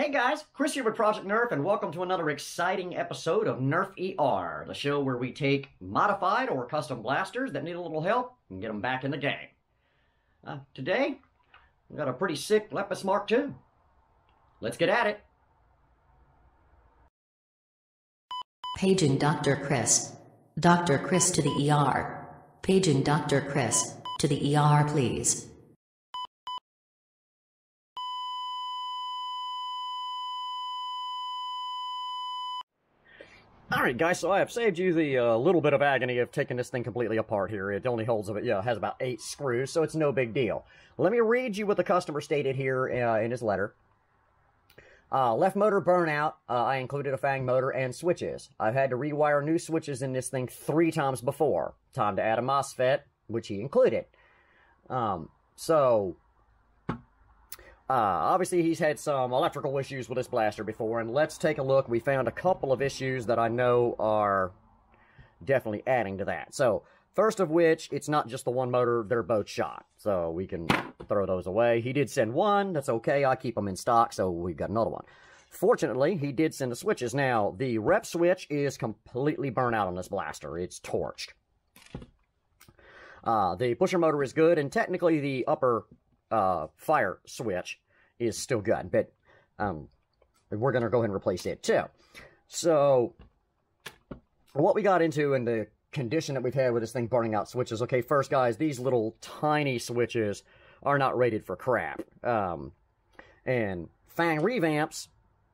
Hey guys, Chris here with Project Nerf, and welcome to another exciting episode of Nerf ER, the show where we take modified or custom blasters that need a little help and get them back in the game. Uh, today, we got a pretty sick Lepus Mark II. Let's get at it. Paging Dr. Chris. Dr. Chris to the ER. Paging Dr. Chris. To the ER, please. Alright guys, so I have saved you the uh, little bit of agony of taking this thing completely apart here. It only holds, yeah, has about eight screws, so it's no big deal. Let me read you what the customer stated here uh, in his letter. Uh, left motor burnout, uh, I included a fang motor and switches. I've had to rewire new switches in this thing three times before. Time to add a MOSFET, which he included. Um, so, uh, obviously, he's had some electrical issues with this blaster before, and let's take a look. We found a couple of issues that I know are definitely adding to that. So, first of which, it's not just the one motor, they're both shot. So, we can throw those away. He did send one, that's okay, I keep them in stock, so we've got another one. Fortunately, he did send the switches. Now, the rev switch is completely burnt out on this blaster. It's torched. Uh, the pusher motor is good, and technically the upper uh, fire switch is still good, but um, we're going to go ahead and replace it too. So, what we got into in the condition that we've had with this thing burning out switches, okay, first, guys, these little tiny switches are not rated for crap. Um, and Fang revamps,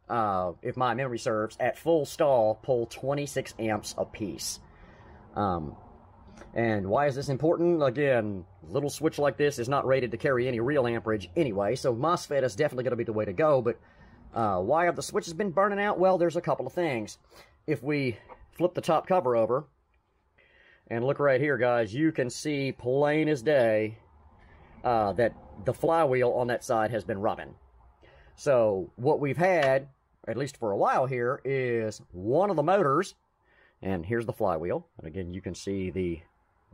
uh, if my memory serves, at full stall, pull 26 amps apiece. Um, and why is this important? Again, little switch like this is not rated to carry any real amperage anyway, so MOSFET is definitely going to be the way to go, but uh, why have the switches been burning out? Well, there's a couple of things. If we flip the top cover over, and look right here, guys, you can see plain as day uh, that the flywheel on that side has been rubbing. So what we've had, at least for a while here, is one of the motors, and here's the flywheel, and again, you can see the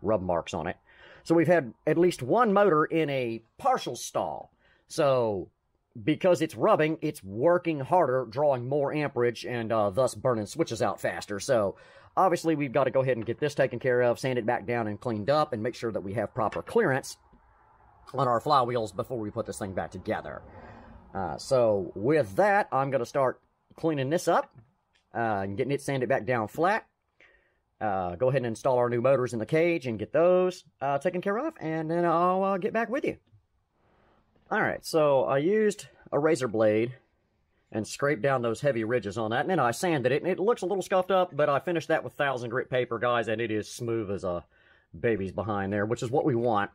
rub marks on it. So we've had at least one motor in a partial stall. So because it's rubbing, it's working harder, drawing more amperage, and uh, thus burning switches out faster. So obviously we've got to go ahead and get this taken care of, sand it back down and cleaned up, and make sure that we have proper clearance on our flywheels before we put this thing back together. Uh, so with that, I'm going to start cleaning this up uh, and getting it sanded back down flat. Uh, go ahead and install our new motors in the cage and get those uh, taken care of, and then I'll uh, get back with you. Alright, so I used a razor blade and scraped down those heavy ridges on that, and then I sanded it, and it looks a little scuffed up, but I finished that with 1000 grit paper, guys, and it is smooth as a baby's behind there, which is what we want.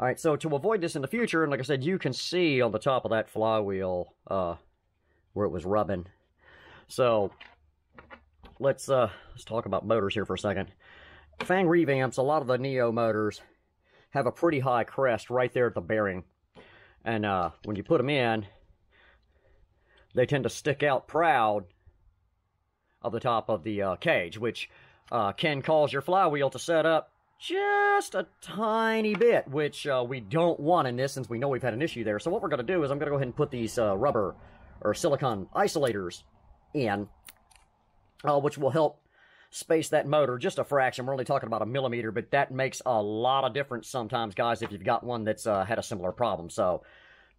Alright, so to avoid this in the future, and like I said, you can see on the top of that flywheel uh, where it was rubbing. So, let's uh, let's talk about motors here for a second. Fang revamps, a lot of the Neo motors have a pretty high crest right there at the bearing. And uh, when you put them in, they tend to stick out proud of the top of the uh, cage, which uh, can cause your flywheel to set up just a tiny bit, which uh, we don't want in this since we know we've had an issue there. So what we're going to do is I'm going to go ahead and put these uh, rubber or silicon isolators in uh, which will help space that motor just a fraction. We're only talking about a millimeter, but that makes a lot of difference sometimes, guys, if you've got one that's uh, had a similar problem. So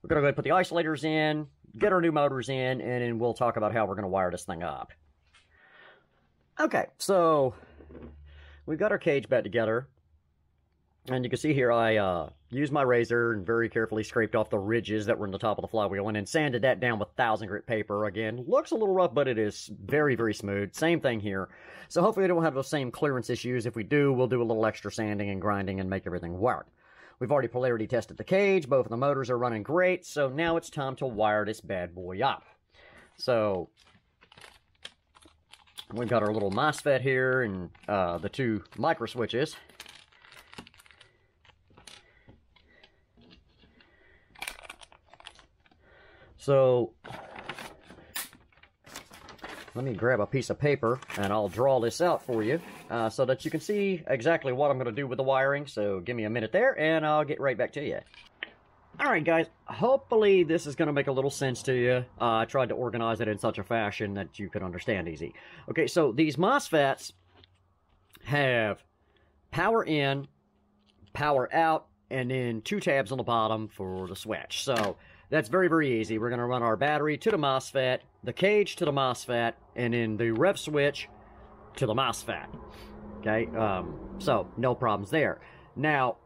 we're going to go ahead and put the isolators in, get our new motors in, and then we'll talk about how we're going to wire this thing up. Okay, so we've got our cage back together. And you can see here I uh, used my razor and very carefully scraped off the ridges that were in the top of the flywheel and then sanded that down with 1000 grit paper. Again, looks a little rough, but it is very, very smooth. Same thing here. So hopefully we don't have those same clearance issues. If we do, we'll do a little extra sanding and grinding and make everything work. We've already polarity tested the cage. Both of the motors are running great. So now it's time to wire this bad boy up. So we've got our little MOSFET here and uh, the two micro switches. So, let me grab a piece of paper and I'll draw this out for you uh, so that you can see exactly what I'm going to do with the wiring. So give me a minute there and I'll get right back to you. Alright guys, hopefully this is going to make a little sense to you. Uh, I tried to organize it in such a fashion that you could understand easy. Okay, so these MOSFETs have power in, power out, and then two tabs on the bottom for the switch. So that's very, very easy. We're going to run our battery to the MOSFET, the cage to the MOSFET, and then the rev switch to the MOSFET. Okay, um, so no problems there. Now,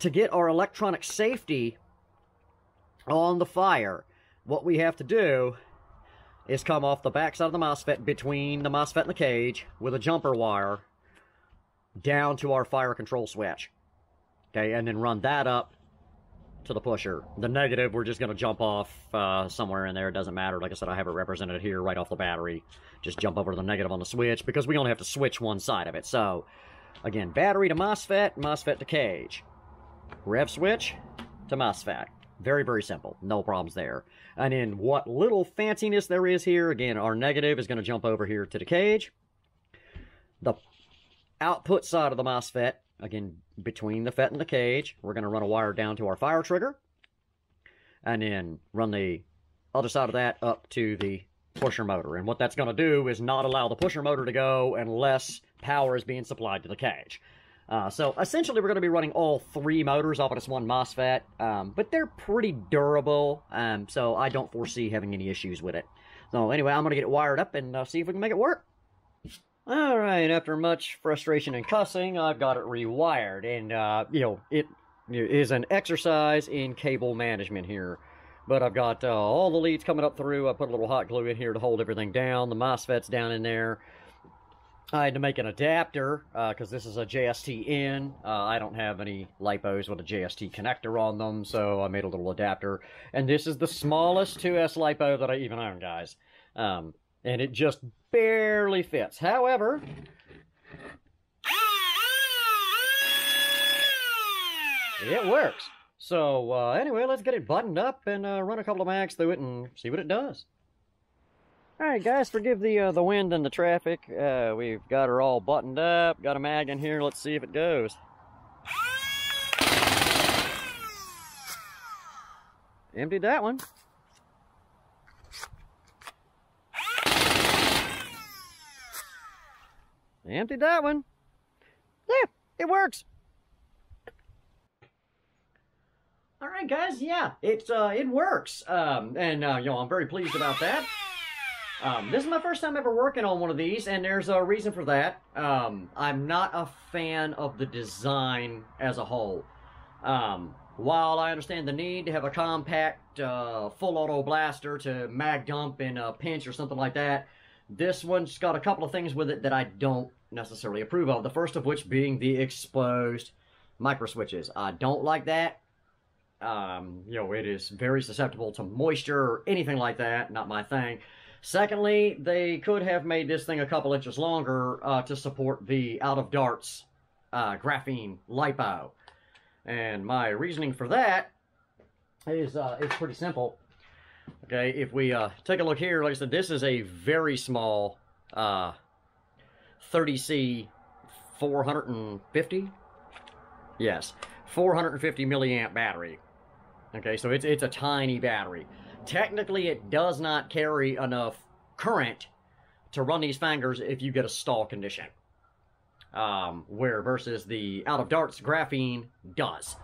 to get our electronic safety on the fire, what we have to do is come off the backside of the MOSFET between the MOSFET and the cage with a jumper wire down to our fire control switch. Okay, and then run that up to the pusher. The negative, we're just going to jump off uh, somewhere in there. It doesn't matter. Like I said, I have it represented here right off the battery. Just jump over to the negative on the switch because we only have to switch one side of it. So, again, battery to MOSFET, MOSFET to cage. Rev switch to MOSFET. Very, very simple. No problems there. And in what little fanciness there is here, again, our negative is going to jump over here to the cage. The output side of the MOSFET, again, between the FET and the cage, we're going to run a wire down to our fire trigger. And then run the other side of that up to the pusher motor. And what that's going to do is not allow the pusher motor to go unless power is being supplied to the cage. Uh, so essentially, we're going to be running all three motors off of this one MOSFET, um, but they're pretty durable, um, so I don't foresee having any issues with it. So anyway, I'm going to get it wired up and uh, see if we can make it work. Alright, after much frustration and cussing, I've got it rewired, and, uh, you know, it is an exercise in cable management here. But I've got uh, all the leads coming up through. I put a little hot glue in here to hold everything down. The MOSFET's down in there. I had to make an adapter because uh, this is a JST in. Uh, I don't have any LiPos with a JST connector on them, so I made a little adapter. And this is the smallest 2S LiPo that I even own, guys. Um, and it just barely fits. However, it works. So uh, anyway, let's get it buttoned up and uh, run a couple of mags through it and see what it does. Alright guys, forgive the uh, the wind and the traffic. Uh, we've got her all buttoned up, got a mag in here, let's see if it goes. Emptied that one. Emptied that one. Yeah, it works. All right, guys. Yeah, it's uh, it works. Um, and uh, you know, I'm very pleased about that. Um, this is my first time ever working on one of these, and there's a reason for that. Um, I'm not a fan of the design as a whole. Um, while I understand the need to have a compact, uh, full auto blaster to mag dump in a pinch or something like that, this one's got a couple of things with it that I don't necessarily approve of. The first of which being the exposed micro switches. I don't like that. Um, you know, it is very susceptible to moisture or anything like that. Not my thing. Secondly, they could have made this thing a couple inches longer uh, to support the out of darts uh, graphene lipo. And my reasoning for that is uh, it's pretty simple. Okay, if we uh, take a look here, like I said, this is a very small uh, 30C 450. Yes, 450 milliamp battery. Okay, so it's it's a tiny battery. Technically, it does not carry enough current to run these Fangs if you get a stall condition. Um, where versus the out of darts graphene does.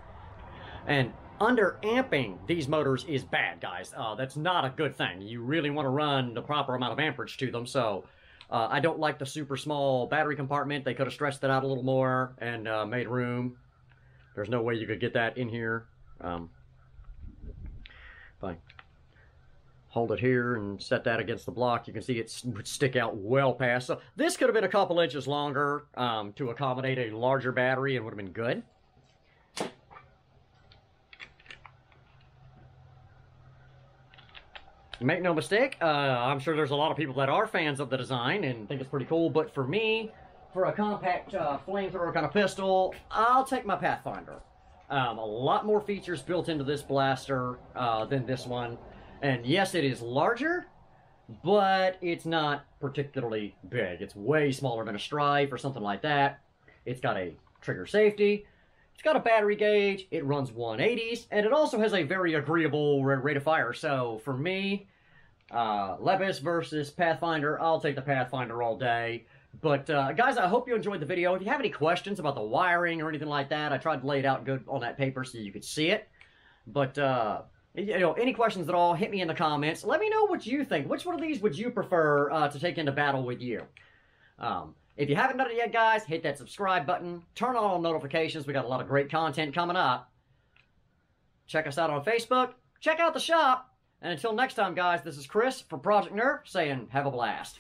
And under amping these motors is bad, guys. Uh, that's not a good thing. You really want to run the proper amount of amperage to them. So uh, I don't like the super small battery compartment. They could have stretched that out a little more and uh, made room. There's no way you could get that in here. Um, hold it here and set that against the block, you can see it would stick out well past. So this could have been a couple inches longer um, to accommodate a larger battery and would have been good. Make no mistake, uh, I'm sure there's a lot of people that are fans of the design and think it's pretty cool, but for me, for a compact uh, flamethrower kind of pistol, I'll take my Pathfinder. Um, a lot more features built into this blaster uh, than this one. And yes, it is larger, but it's not particularly big. It's way smaller than a Strife or something like that. It's got a trigger safety. It's got a battery gauge, it runs 180s, and it also has a very agreeable rate of fire. So for me, uh, Lepus versus Pathfinder, I'll take the Pathfinder all day. But uh, guys, I hope you enjoyed the video. If you have any questions about the wiring or anything like that, I tried to lay it out good on that paper so you could see it. But uh, you know, any questions at all, hit me in the comments. Let me know what you think. Which one of these would you prefer uh, to take into battle with you? Um, if you haven't done it yet, guys, hit that subscribe button. Turn on all notifications. We got a lot of great content coming up. Check us out on Facebook. Check out the shop. And until next time, guys, this is Chris from Project Nerf saying have a blast.